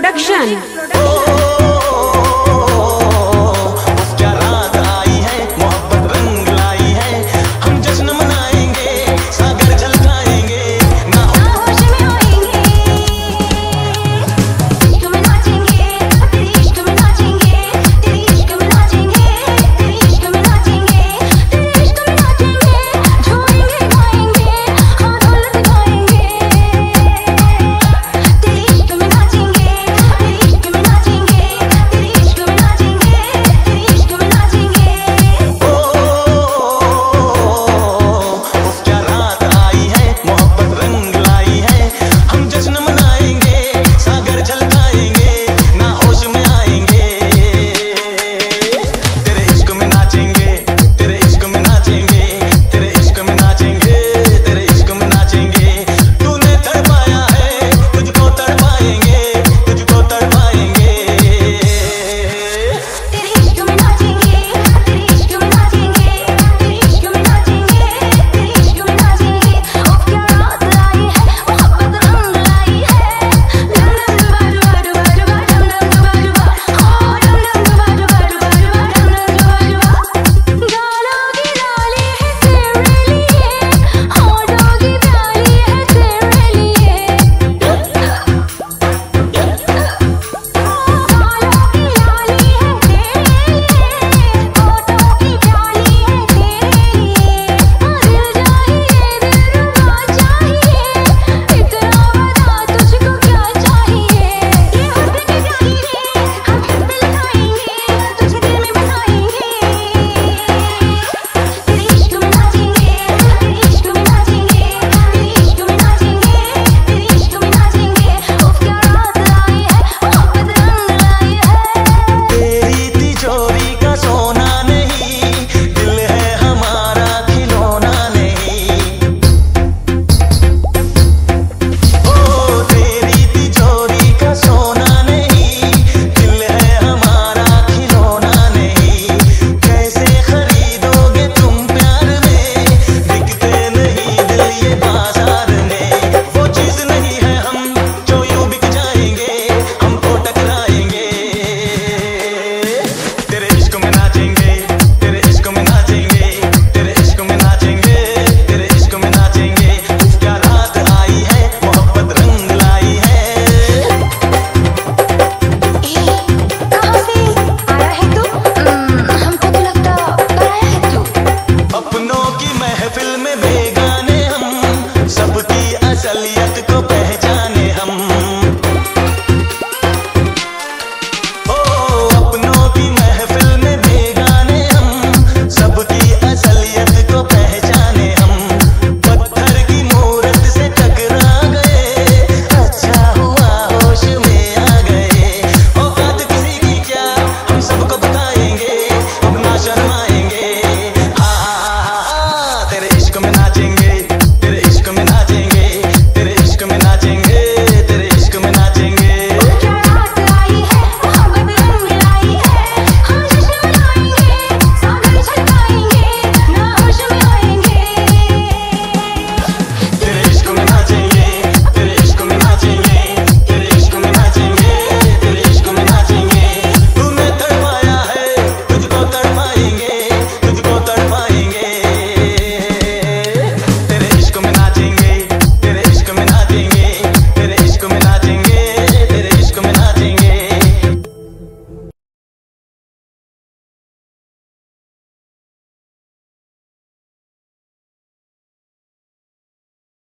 production.